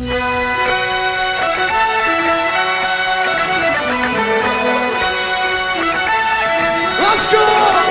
Let's go!